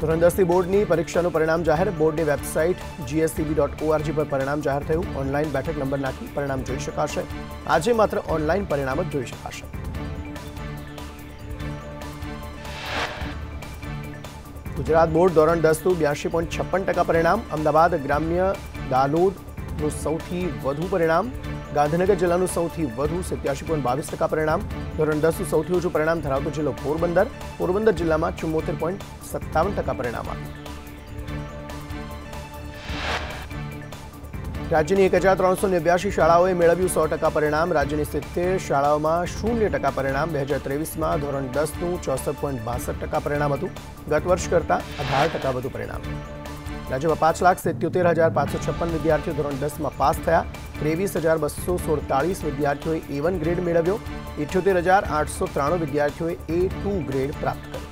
Gujarat board ની પરીક્ષા નો પરિણામ જાહેર બોર્ડ ની વેબસાઈટ gscb.org પર પરિણામ જાહેર થયું ઓનલાઈન બેઠક નંબર નાખી પરિણામ જોઈ શકાશે આજે માત્ર ઓનલાઈન પરિણામ જ જોઈ શકાશે ગુજરાત બોર્ડ ધોરણ 10 82.56% પરિણામ અમદાવાદ ગ્રામ્ય દાલોડ નું સૌથી વધુ પરિણામ ગાંધીનગર જિલ્લાનું સૌથી વધુ સત્યાસી પોઈન્ટ બાવીસ ટકા પરિણામ ધોરણ દસનું સૌથી ઓછું પરિણામ ધરાવતો જિલ્લો પોરબંદર પોરબંદર જિલ્લામાં ચુમ્મોતેર પોઈન્ટ સત્તાવન ટકા પરિણામ આવ્યું રાજ્યની એક હજાર ત્રણસો નેવ્યાસી શાળાઓએ મેળવ્યું સો ટકા પરિણામ રાજ્યની સિત્તેર શાળાઓમાં શૂન્ય ટકા પરિણામ બે હજાર ત્રેવીસમાં ધોરણ દસનું ચોસઠ પોઈન્ટ બાસઠ ટકા પરિણામ હતું ગત વર્ષ કરતાં અઢાર ટકા વધુ પરિણામ રાજ્યમાં પાંચ લાખ સિત્યોતેર હજાર પાંચસો છપ્પન વિદ્યાર્થીઓ ધોરણ દસમાં પાસ થયા 23247 વિદ્યાર્થીઓ એ1 ગ્રેડ મેળવ્યો 78893 વિદ્યાર્થીઓ એ2 ગ્રેડ પ્રાપ્ત કર્યો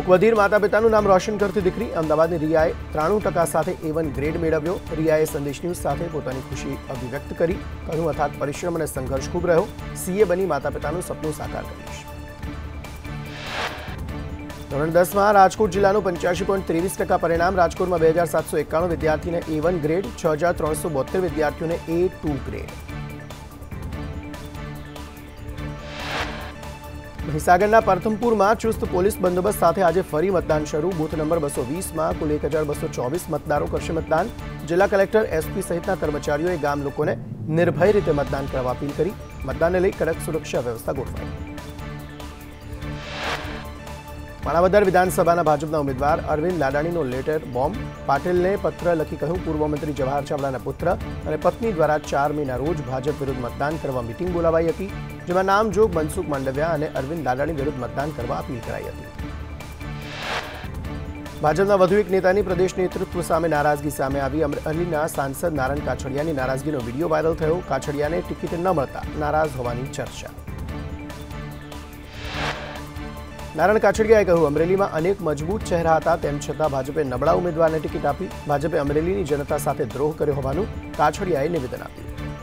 મુકવદીર માતા-પિતાનું નામ રોશન કરતી દીકરી અમદાવાદની રીઆઈ 93% સાથે એ1 ગ્રેડ મેળવ્યો રીઆએ સંદેશ ન્યૂઝ સાથે પોતાની ખુશી અભિવ્યક્ત કરી કणूવતાત પરિશ્રમ અને સંઘર્ષ ફુગ રહ્યો સી એ બની માતા-પિતાનું સપનું સાકાર કર્યું धोरण दस में राजकोट जिला पंचासी पॉइंट तेवीस टका परिणाम राजकोट में बजार सात सौ एकाणु विद्यार्थी ने ए वन ग्रेड छ हजार त्रो सौ बोतेर विद्यार्थी ने A two grade Mahisagar Prathampur में चुस्त पुलिस बंदोबस्त साथ आज फरी मतदान शुरू बूथ नंबर बसो वीस में कुल एक हजार बसो चौबीस मतदारों करते मतदान जिला कलेक्टर एसपी सहित कर्मचारी गाम लोग ने निर्भय रीते मतदान करने अपील कर मतदान ने लई कड़क सुरक्षा व्यवस्था गोटवाई મળાવદર વિધાનસભાના ભાજપના ઉમેદવાર અરવિંદ લાડાણીનો લેટર બોમ્બ પાટિલને પત્ર લખી કહ્યું પૂર્વ મંત્રી જવાહરચામલાના પુત્ર અને પત્ની દ્વારા 4 મહિના રોજ ભાજપ વિરુદ્ધ મતદાન કરવા મીટિંગ બોલાવવામાં આવી હતી જેમાં નામ જોગ મનસૂખ માંડવિયા અને અરવિંદ લાડાણી વિરુદ્ધ મતદાન કરવા અપીલ કરાઈ હતી ભાજપના વધુ એક નેતાની પ્રદેશ નેતૃત્વ સામે નારાજગી સામે આવી અરલીના સાંસદ નારણ કાછડિયાની નારાજગીનો વિડિયો વાયરલ થયો કાછડિયાને ટિકિટ ન મળતા નારાજ હોવાની ચર્ચા नारायण काछड़ियाએ કહ્યું અમરેલીમાં અનેક મજબૂત ચહેરો હતા તેમ છતાં ભાજપે નબળા ઉમેદવારને ટિકિટ આપી ભાજપે અમરેલીની જનતા સાથે દ્રોહ કર્યોવાનું કાછડિયાએ નિવેદન આપ્યું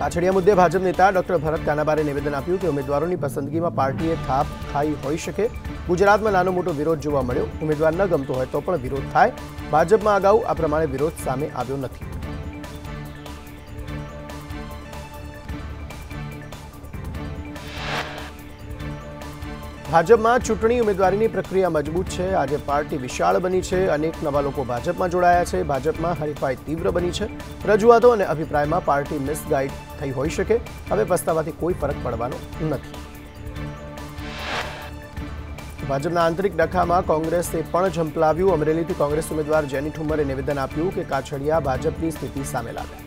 કાછડિયા મુદ્દે ભાજપ નેતા ડૉક્ટર ભરત ગાનાબારે નિવેદન આપ્યું કે ઉમેદવારોની પસંદગીમાં પાર્ટીએ થાપ ખાઈ હોય શકે ગુજરાતમાં નાનો મોટો વિરોધ જોવા મળ્યો ઉમેદવાર ન ગમતો હોય તો પણ વિરોધ થાય ભાજપમાં અગાઉ આ પ્રમાણે વિરોધ સામે આવ્યો નથી ભાજપમાં ચૂંટણી ઉમેદવારીની પ્રક્રિયા મજબૂત છે આજે પાર્ટી વિશાળ બની છે અનેક નવા લોકો ભાજપમાં જોડાયા છે ભાજપમાં હરીફાઈ તીવ્ર બની છે રજૂઆતો અને અભિપ્રાયમાં પાર્ટી મિસગાઈડ થઈ હોઈ શકે હવે પસ્તાવાથી કોઈ ફરક પડવાનો નથી ભાજપના આંતરિક ડખામાં કોંગ્રેસે પણ ઝંપલાવ્યું અમરેલીથી કોંગ્રેસ ઉમેદવાર જેની ઠુમ્મરે નિવેદન આપ્યું કે કાછડિયા ભાજપની સ્થિતિ સામે લાવ્યા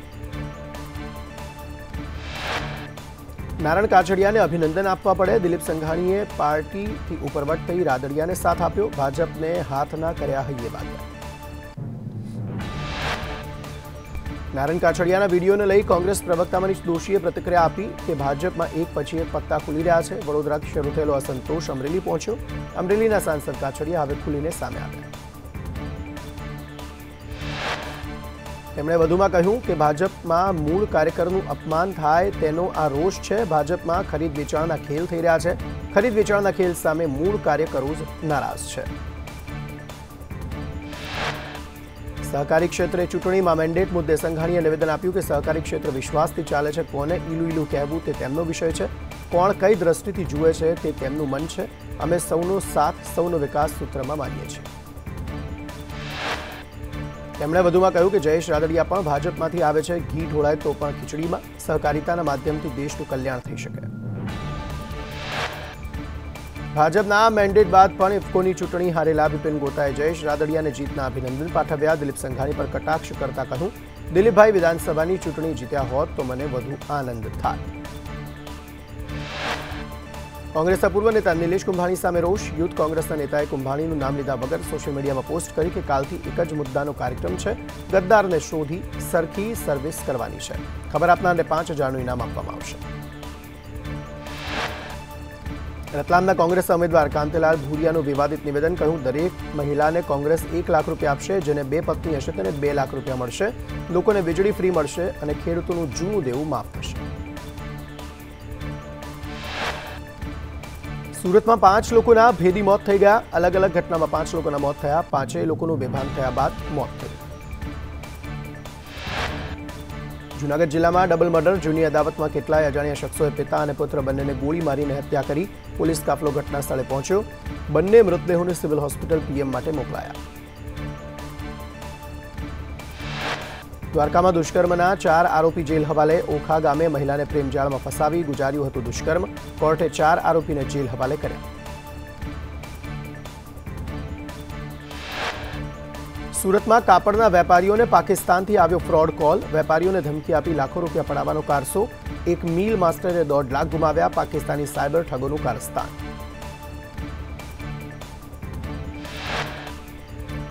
નારણ કાછડિયાને અભિનંદન આપવા પડે દિલીપ સંઘાણીએ પાર્ટીથી ઉપરવટ થઈ રાદડિયાને સાથ આપ્યો ભાજપને હાથના કર્યા હૈયે બાદ નારણ કાછડિયાના વિડીયોને લઈ કોંગ્રેસ પ્રવક્તા મનીષ દોશીએ પ્રતિક્રિયા આપી કે ભાજપમાં એક પછી એક પત્તા ખુલી રહ્યા છે વડોદરાથી શરૂ થયેલો અસંતોષ અમરેલી પહોંચ્યો અમરેલીના સાંસદ કાછડિયા હવે ખુલીને સામે આવ્યા એમણે વધુમાં કહ્યું કે ભાજપમાં મૂળ કાર્યકરનું અપમાન થાય તેનો આ રોષ છે ભાજપમાં ખરીદ વેચાણનો ખેલ થઈ રહ્યો છે ખરીદ વેચાણના ખેલ સામે મૂળ કાર્યકરઓજ નારાજ છે સહકારી ક્ષેત્રે ચુટણીમાં મેન્ડેટ મુદ્દે સંઘાણીએ નિવેદન આપ્યું કે સહકારી ક્ષેત્ર વિશ્વાસથી ચાલે છે કોને ઇલુઇલુ કહેવું તે તેમનો વિષય છે કોણ કઈ દ્રષ્ટિથી જુએ છે તે તેમનું મન છે અમે સૌનો સાથ સૌનો વિકાસ સૂત્રમાં માનીએ છીએ તેમણે વધુમાં કહ્યું કે જયેશ રાદડિયા પણ ભાજપમાંથી આવે છે ઘી ઢોળાય તો પણ ખીચડીમાં સહકારિતાના માધ્યમથી દેશનું કલ્યાણ થઈ શકે ભાજપના મેન્ડેટ બાદ પણ ઇફકોની ચૂંટણી હારેલા બિપિન ગોતાએ જયેશ રાદડિયાને જીતના અભિનંદન પાઠવ્યા દિલીપ સંઘાણી પર કટાક્ષ કરતા કહ્યું દિલીપભાઈ વિધાનસભાની ચૂંટણી જીત્યા હોત તો મને વધુ આનંદ થાય કોંગ્રેસના પૂર્વ નેતા નિલેશ કુંભાણી સામે રોષ યુથ કોંગ્રેસના નેતાએ કુંભાણીનું નામ લીધા વગર સોશિયલ મીડિયામાં પોસ્ટ કરી કે કાલથી એક જ મુદ્દાનો કાર્યક્રમ છે ગદ્દારને શોધી સરખી સર્વિસ કરવાની છે ખબર આપનારને પાંચ હજારનું ઇનામ આપવામાં આવશે રતલામના કોંગ્રેસ ઉમેદવાર કાંતિલાલ ભૂરિયાનું વિવાદિત નિવેદન કહ્યું દરેક મહિલાને કોંગ્રેસ એક લાખ રૂપિયા આપશે જેને બે પત્ની હશે તેને બે લાખ રૂપિયા મળશે લોકોને વીજળી ફ્રી મળશે અને ખેડૂતોનું જૂનું દેવું માફ થશે સુરત માં 5 લોકો ના ભેદી મોત થઈ ગયા અલગ અલગ ઘટના માં 5 લોકો ના મોત થયા પાંચેય લોકો નું ભેદન થયા બાદ મોત થયું જુનાગઢ જિલ્લા માં ડબલ મર્ડર જુની અદાવતમાં કેટલાય અજાણ્યા શખસો એ પિતા અને પુત્ર બંને ને ગોળી મારીને હત્યા કરી પોલીસ કાફલો ઘટના સ્થળે પહોંચ્યો બંને મૃતદેહો ને સિવિલ હોસ્પિટલ પીએમ માટે મોકલાયા દ્વારકામાં દુષ્કર્મના ચાર આરોપી જેલ હવાલે ઓખા ગામે મહિલાને પ્રેમજાળમાં ફસાવી ગુજાર્યું હતું દુષ્કર્મ કોર્ટે ચાર આરોપીને જેલ હવાલે કર્યા સુરતમાં કાપડના વેપારીઓને પાકિસ્તાનથી આવ્યો ફ્રોડ કોલ વેપારીઓને ધમકી આપી લાખો રૂપિયા પડાવવાનો કારસો એક મિલ માસ્ટરે દોઢ લાખ ગુમાવ્યા પાકિસ્તાની સાયબર ઠગોનું કારસ્તાન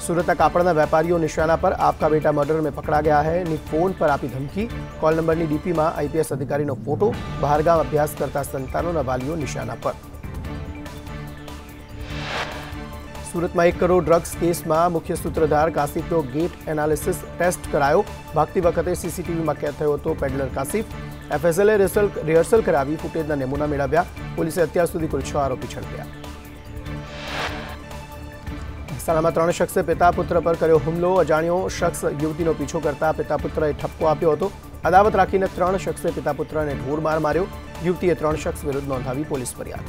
सूरत कापड़ा वेपारी निशाना पर आपका बेटा मर्डर में पकड़ा गया है नी फोन पर आपी धमकी कॉल नंबर नी डीपी में आईपीएस अधिकारी फोटो बहारगाम अभ्यास करता संतानों वाली निशाना पर सूरत में एक करोड़ ड्रग्स केस में मुख्य सूत्रधार काशिफ तो गेट एनालिसिस टेस्ट कराया भागती वक्त सीसीटीवी में कैद थोड़ा तो पेडलर काशीफ एफएसएल रिहर्सल करी फूटेज नमूना मेलव्या पुलिस अत्यार कुल छ आरोपी छड़प्या સલામા ત્રણ શખસે પિતા પુત્ર પર કર્યો હુમલો અજાણ્યો શખસ યુક્તિનો પીછો કરતા પિતા પુત્રએ ઠપકો આપ્યો હતો અદાવત રાખીને ત્રણ શખસે પિતા પુત્રને ઘોર માર માર્યો યુક્તિએ ત્રણ શખસ વિરુદ્ધ નોંધાવી પોલીસ ફરિયાદ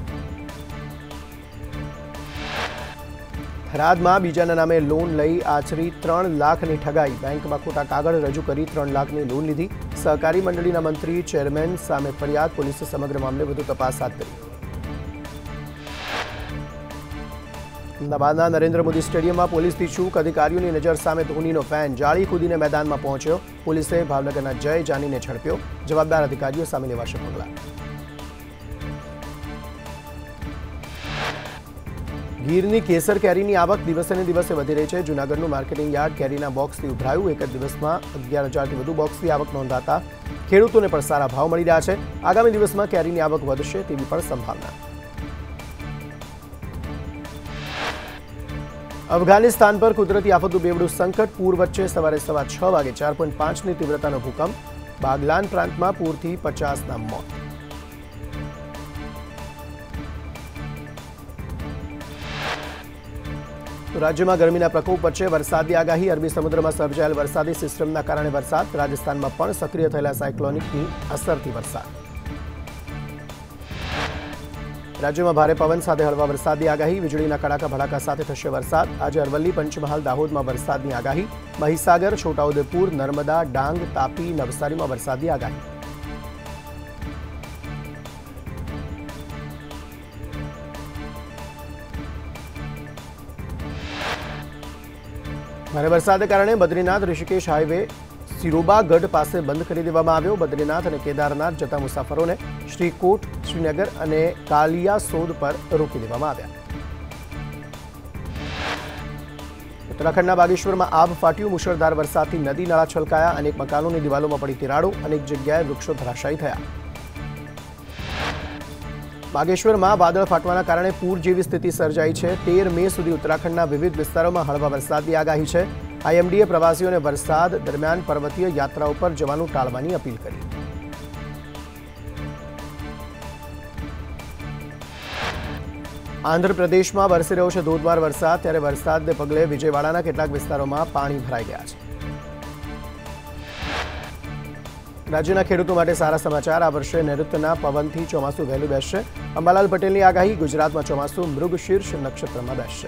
થરાદમાં બીજાના નામે લોન લઈ આચરી 3 લાખની ઠગાઈ બેંકમાં કોટા કાગળ રજુ કરી 3 લાખની લોન લીધી સહકારી મંડળીના મંત્રી ચેરમેન સામે ફરિયાદ પોલીસે સમગ્ર મામલે વધુ તપાસ હાથ કરી અમદાવાદના નરેન્દ્ર મોદી સ્ટેડિયમમાં પોલીસથી છૂક અધિકારીઓની નજર સામે ધોનીનો ફેન જાળી કૂદીને મેદાનમાં પહોંચ્યો પોલીસે ભાવનગરના જય જાનીને ઝડપ્યો જવાબદાર અધિકારીઓ સામે લેવાશે પગલાં ગીરની કેસર કેરીની આવક દિવસે ને દિવસે વધી રહી છે જૂનાગઢનું માર્કેટિંગ યાર્ડ કેરીના બોક્સથી ઉભરાયું એક જ દિવસમાં અગિયાર હજારથી વધુ બોક્સની આવક નોંધાતા ખેડૂતોને પણ સારા ભાવ મળી રહ્યા છે આગામી દિવસમાં કેરીની આવક વધશે તેવી પણ સંભાવના અફઘાનિસ્તાન પર કુદરતી આફતનું બેવડું સંકટ પૂર વચ્ચે સવારે સવા છ વાગે ચાર પોઈન્ટ પાંચની તીવ્રતાનો ભૂકંપ બાગલાન પ્રાંતમાં પૂરથી પચાસના મોત રાજ્યમાં ગરમીના પ્રકોપ વચ્ચે વરસાદની આગાહી અરબી સમુદ્રમાં સર્જાયેલ વરસાદી સિસ્ટમના કારણે વરસાદ રાજસ્થાનમાં પણ સક્રિય થયેલા સાયક્લોનિકની અસરથી વરસાદ રાજોમાં ભારે પવન સાથે હળવા વરસાદની આગાહી વીજળીના કડાકા ભડાકા સાથે થશે વરસાદ આજે અરવલ્લી પંચમહાલ દાહોદમાં વરસાદની આગાહી મહીસાગર છોટાઉદેપુર नर्मदा ડાંગ તાપી નવસારીમાં વરસાદની આગાહી ભારે વરસાદને કારણે બદ્રીનાથ ઋષિકેશ હાઈવે સીરોબા ગઢ પાસે બંધ કરી દેવામાં આવ્યો બદ્રીનાથ અને કેદારનાથ જતા મુસાફરોને શ્રીકોટ શ્રીનગર અને કાલિયાસોદ પર રોકી દેવામાં આવ્યા ઉત્તરાખંડના બાગેશ્વરમાં આભ ફાટ્યું મુશળધાર વરસાદથી નદી નાળા છલકાયા અનેક મકાનોની દિવાલોમાં પડી તિરાડો અનેક જગ્યાએ વૃક્ષો ધરાશાયી થયા બાગેશ્વરમાં વાદળ ફાટવાના કારણે પૂર જેવી સ્થિતિ સર્જાઈ છે તેર મે સુધી ઉત્તરાખંડના વિવિધ વિસ્તારોમાં હળવા વરસાદની આગાહી છે આઈએમડીએ પ્રવાસીઓને વરસાદ દરમિયાન પર્વતીય યાત્રા ઉપર જવાનું ટાળવાની અપીલ કરી આંધ્રપ્રદેશમાં વરસી રહ્યો છે ધોધમાર વરસાદ ત્યારે વરસાદને પગલે વિજયવાડાના કેટલાક વિસ્તારોમાં પાણી ભરાઈ ગયા છે રાજ્યના ખેડૂતો માટે સારા સમાચાર આ વર્ષે નૈઋત્યના પવનથી ચોમાસું વહેલું બેસશે અંબાલાલ પટેલની આગાહી ગુજરાતમાં ચોમાસું મૃગશીર્ષ નક્ષત્રમાં બેસશે